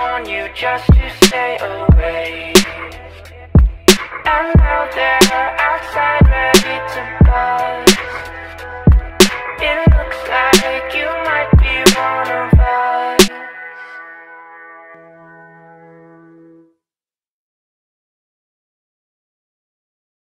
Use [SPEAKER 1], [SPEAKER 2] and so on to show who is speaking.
[SPEAKER 1] on you just to stay away. And now they're outside ready